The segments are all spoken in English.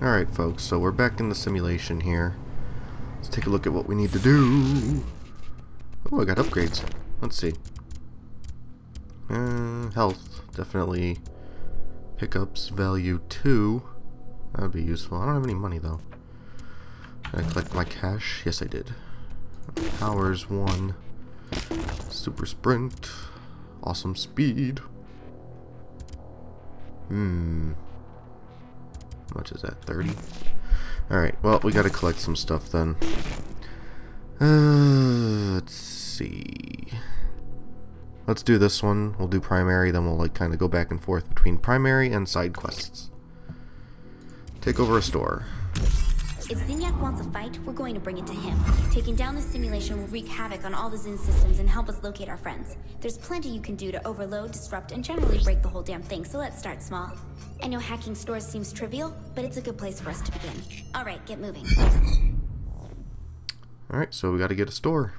Alright folks, so we're back in the simulation here. Let's take a look at what we need to do. Oh, I got upgrades. Let's see. Uh, health, definitely. Pickups, value 2. That would be useful. I don't have any money though. Did I collect my cash? Yes I did. Powers 1. Super sprint. Awesome speed. Hmm. Much is that? 30? Alright, well, we gotta collect some stuff then. Uh, let's see. Let's do this one. We'll do primary, then we'll like kind of go back and forth between primary and side quests. Take over a store. If Zinyak wants a fight, we're going to bring it to him. Taking down the simulation will wreak havoc on all the Zin systems and help us locate our friends. There's plenty you can do to overload, disrupt, and generally break the whole damn thing, so let's start small. I know hacking stores seems trivial, but it's a good place for us to begin. Alright, get moving. Alright, so we gotta get a store.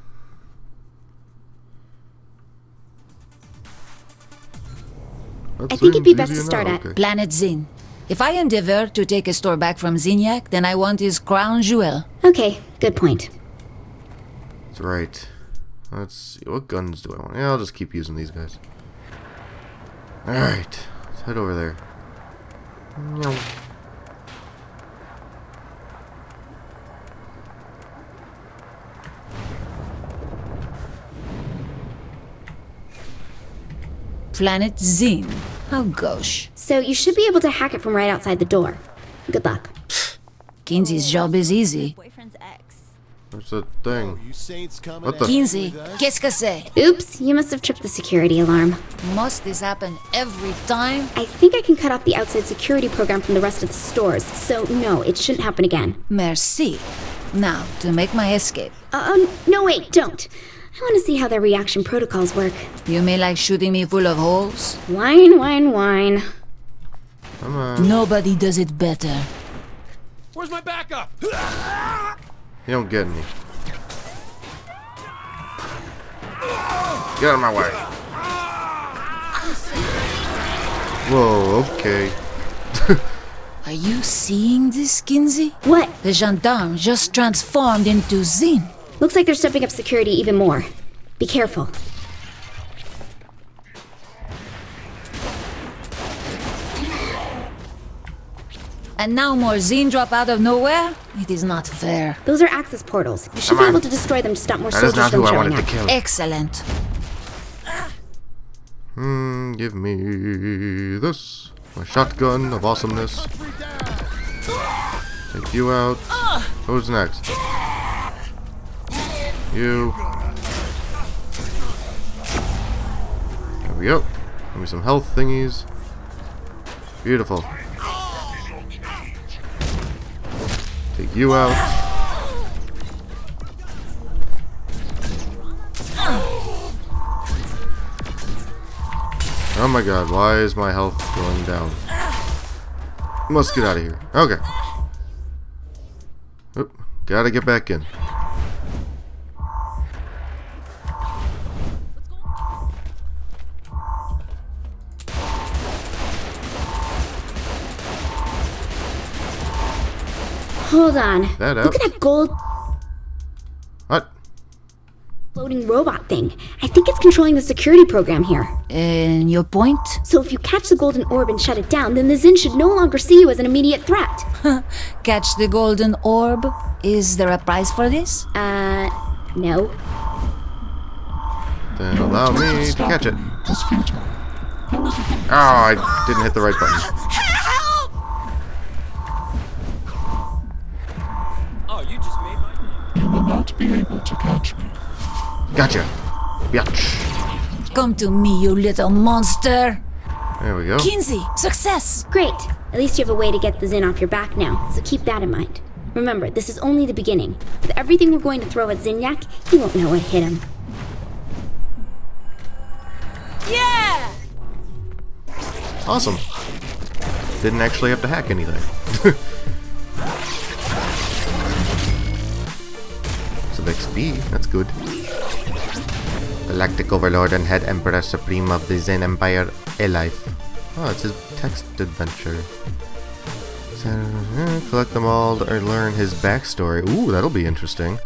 I think it'd be best to start at Okay. Planet Zin. If I endeavor to take a store back from Zinyak, then I want his crown jewel. Okay, good point. That's right. Let's see. What guns do I want? Yeah, I'll just keep using these guys. Alright. Let's head over there. Meow. Planet Zin. Oh gosh. So you should be able to hack it from right outside the door. Good luck. Kinzie's job is easy. Boyfriend's ex. Where's the thing? You saints coming What the- after Kinzie, with qu'est-ce que c'est? Oops, you must have tripped the security alarm. Must this happen every time? I think I can cut off the outside security program from the rest of the stores, so no, it shouldn't happen again. Merci. Now, to make my escape. Uh, um, no, wait, don't. I want to see how their reaction protocols work. You may like shooting me full of holes. Wine, wine, wine. Come on. Uh, Nobody does it better. Where's my backup? You don't get me. Get out of my way. Whoa, okay. Are you seeing this, Kinzie? What? The gendarme just transformed into Zin. Looks like they're stepping up security even more. Be careful. And now more Zin drop out of nowhere? It is not fair. Those are access portals. You should Come be on. able to destroy them to stop more That is soldiers not from who I showing wanted up. to kill. Excellent. Hmm, give me this. My shotgun of awesomeness. Take you out. Who's next? You. There we go. Give me some health thingies. Beautiful. You out. Oh my god, why is my health going down? Must get out of here. Okay. Oop, gotta get back in. Hold on. That Look at that gold What? floating robot thing. I think it's controlling the security program here. And your point? So if you catch the golden orb and shut it down, then the Zin should no longer see you as an immediate threat. Catch the golden orb? Is there a prize for this? Uh, no. Then allow me to catch it. Oh, I didn't hit the right button. Not be able to catch me. Gotcha. Biatch. Come to me, you little monster! There we go. Kinzie, success! Great. At least you have a way to get the Zin off your back now, so keep that in mind. Remember, this is only the beginning. With everything we're going to throw at Zinyak, he won't know what hit him. Yeah! Awesome. Didn't actually have to hack anything. XP, that's good. Galactic Overlord and Head Emperor Supreme of the Zin Empire, Alive. Oh, it's his text adventure. Uh, Collect them all to learn his backstory. Ooh, that'll be interesting.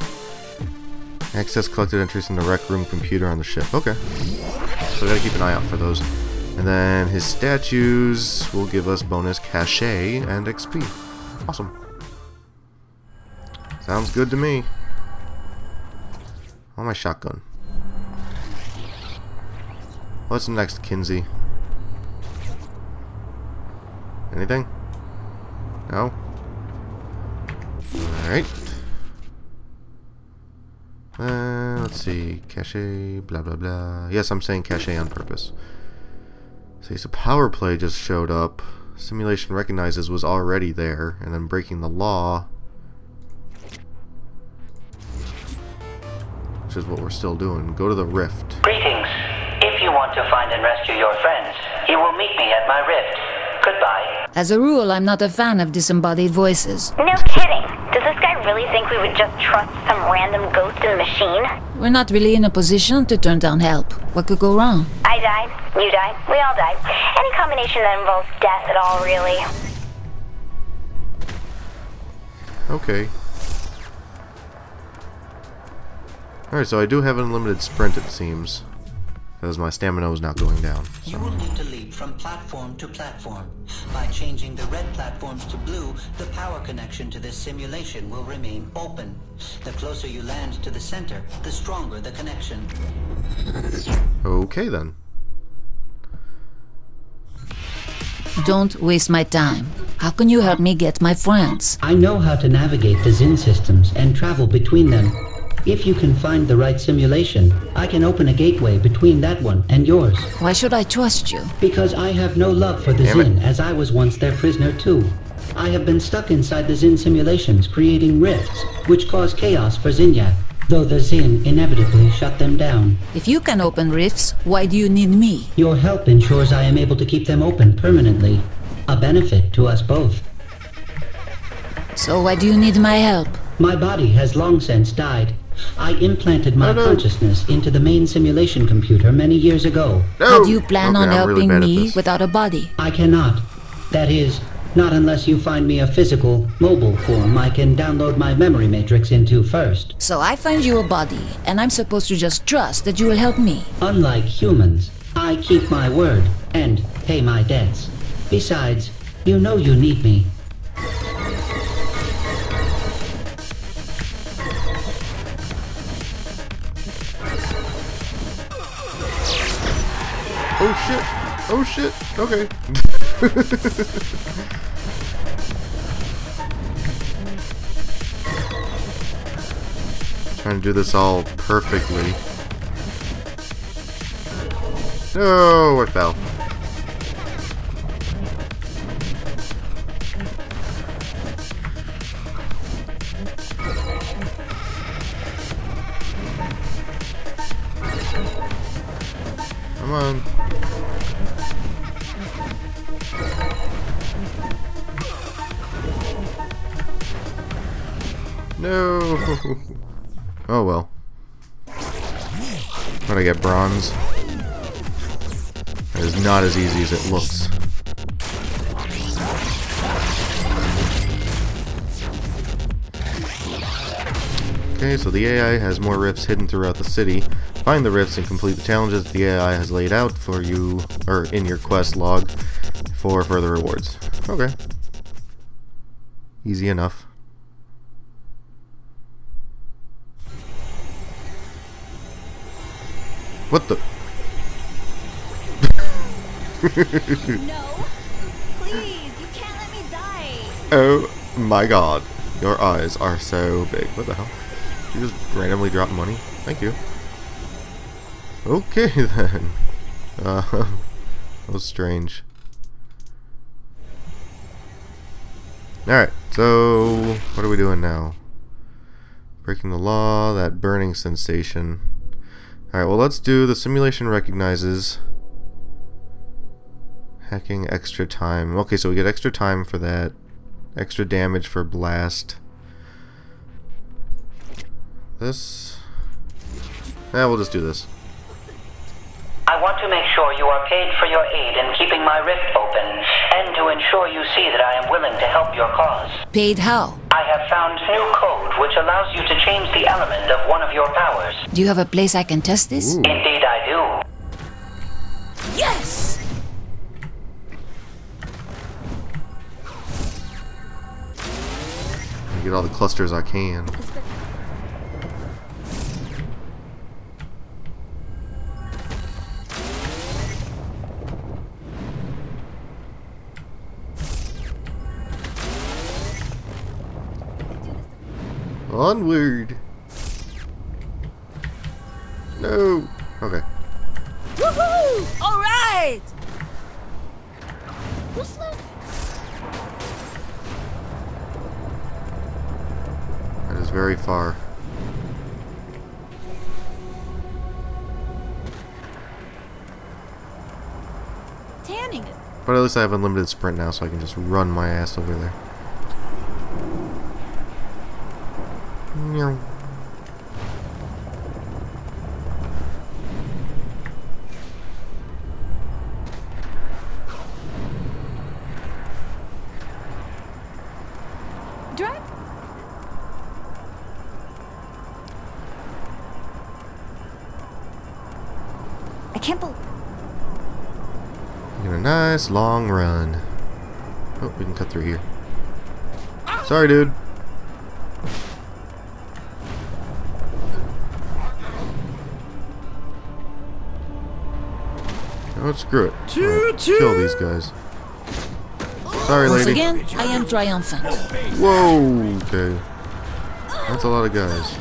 Access collected entries in the rec room computer on the ship. Okay. So we gotta keep an eye out for those. And then his statues will give us bonus cachet and XP. Awesome. Sounds good to me. Oh, my shotgun. What's next, Kinzie? Anything? No? Alright. Uh, let's see. Cache, blah blah blah. Yes, I'm saying cache on purpose. See, so power play just showed up. Simulation recognizes was already there, and then breaking the law. Which is what we're still doing. Go to the rift. Greetings. If you want to find and rescue your friends, you will meet me at my rift. Goodbye. As a rule, I'm not a fan of disembodied voices. No kidding. Does this guy really think we would just trust some random ghost in a machine? We're not really in a position to turn down help. What could go wrong? I die, you die, we all die. Any combination that involves death at all, really. Okay. Alright, so I do have unlimited sprint, it seems. Because my stamina is not going down. You will need to leap from platform to platform. By changing the red platforms to blue, the power connection to this simulation will remain open. The closer you land to the center, the stronger the connection. Okay then. Don't waste my time. How can you help me get my friends? I know how to navigate the Zin systems and travel between them. If you can find the right simulation, I can open a gateway between that one and yours. Why should I trust you? Because I have no love for the Damn it. Zin, as I was once their prisoner too. I have been stuck inside the Zin simulations, creating rifts, which cause chaos for Zinyak, though the Zin inevitably shut them down. If you can open rifts, why do you need me? Your help ensures I am able to keep them open permanently, a benefit to us both. So why do you need my help? My body has long since died. I implanted my no. consciousness into the main simulation computer many years ago. How No! do you plan Okay, on I'm really helping bad me without a body? I cannot. That is, not unless you find me a physical, mobile form I can download my memory matrix into first. So I find you a body, and I'm supposed to just trust that you will help me. Unlike humans, I keep my word and pay my debts. Besides, you know you need me. Oh shit! Oh shit! Okay. Trying to do this all perfectly. No, I fell. Come on. Oh well. But I get bronze. It is not as easy as it looks. Okay, so the AI has more rifts hidden throughout the city. Find the rifts and complete the challenges the AI has laid out for you, or in your quest log, for further rewards. Okay. Easy enough. What the? No! Please, you can't let me die! Oh my god. Your eyes are so big. What the hell? You just randomly drop money? Thank you. Okay then. Uh, that was strange. Alright, so what are we doing now? Breaking the law, that burning sensation. Alright, well let's do the simulation recognizes hacking extra time. Okay, so we get extra time for that. Extra damage for blast. This. Yeah, we'll just do this. I want to make sure you are paid for your aid in keeping my rift open, and to ensure you see that I am willing to help your cause. Paid how? I have found new code which allows you to change the element of one of your powers. Do you have a place I can test this? Indeed, I do. Yes! Get all the clusters I can. Onward! No! Okay. Woohoo! Alright! That is very far. Tanning. But at least I have unlimited sprint now, so I can just run my ass over there. Meow. Drive. I can't believe. Get a nice long run. Oh, we can cut through here. Sorry, dude. Oh, screw it. I'm gonna Kill these guys. Sorry, Once lady. again, I am triumphant. Whoa, okay. That's a lot of guys.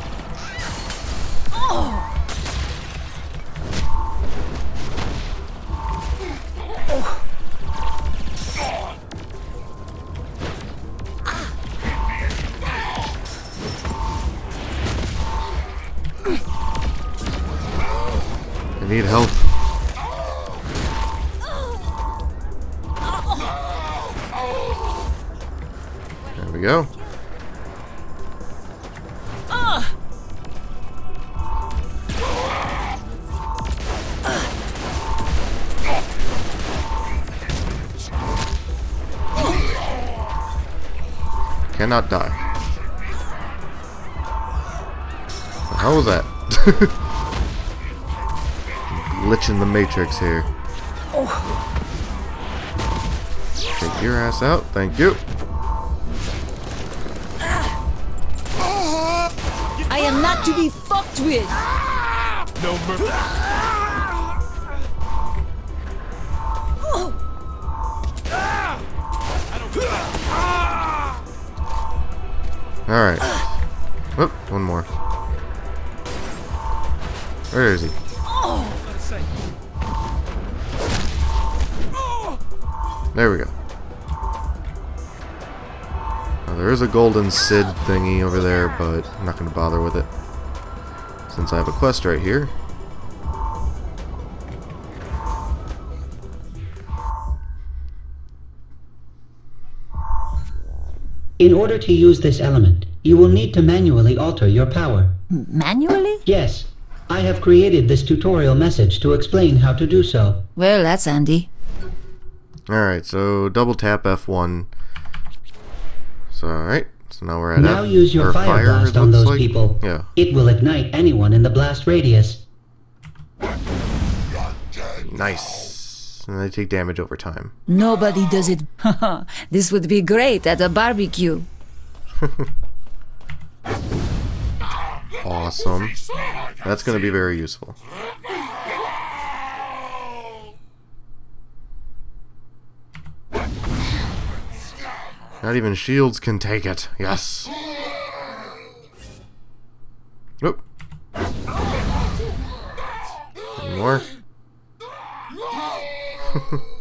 I need help. We go. Cannot die. How was that? Glitching the matrix here. Take your ass out, thank you. Am not to be fucked with. No mercy. Alright. Oop, oh, one more. Where is he? There we go. Now, there is a golden Sid thingy over there, but I'm not going to bother with it. Since I have a quest right here. In order to use this element, you will need to manually alter your power. Manually? Yes, I have created this tutorial message to explain how to do so. Well, that's handy. Alright, so double tap F1. So, alright. So now we're at it. Now F, use your fire, fire, blast on those like. people. Yeah. It will ignite anyone in the blast radius. Nice. And they take damage over time. Nobody does it. this would be great at a barbecue. Awesome. That's going to be very useful. Not even shields can take it. Yes. Oop. More.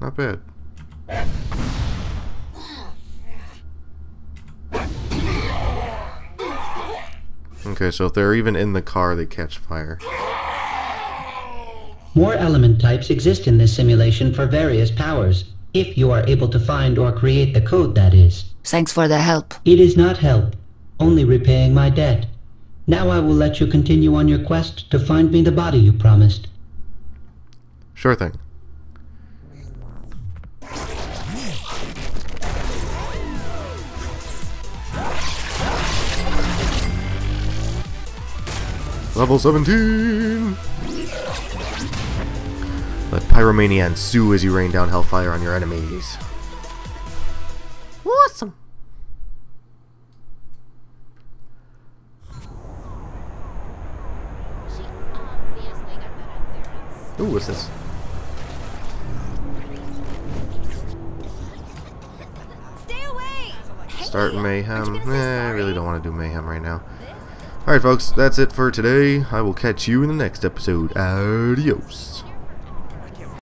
Not bad. Okay, so if they're even in the car, they catch fire. More element types exist in this simulation for various powers, if you are able to find or create the code, that is. Thanks for the help. It is not help, only repaying my debt. Now I will let you continue on your quest to find me the body you promised. Sure thing. Level 17! Let Pyromania ensue as you rain down hellfire on your enemies. Awesome! Ooh, what's this? Start mayhem. Eh, I really don't want to do mayhem right now. Alright folks, that's it for today. I will catch you in the next episode. Adios.